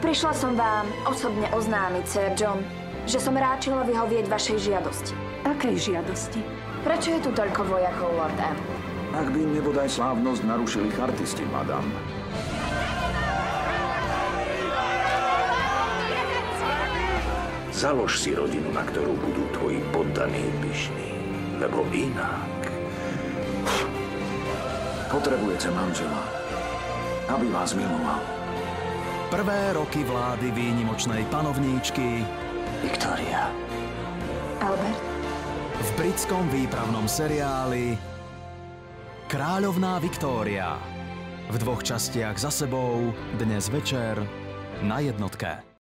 Prišla som vám osobne oznámiť, Sir John, že som ráčila vyhovieť vašej žiadosti. Akej žiadosti? Prečo je tu toľko vojakov, Lord M? Ak by nebodaj slávnosť narušili chartisti, madam. Založ si rodinu, na ktorú budú tvoji poddaní pyšní. Lebo inak... Potrebujete manžela, aby vás miloval. Prvé roky vlády výnimočnej panovníčky Viktória. Albert? v britskom výpravnom seriáli Kráľovná Viktória. V dvoch častiach za sebou dnes večer na jednotke.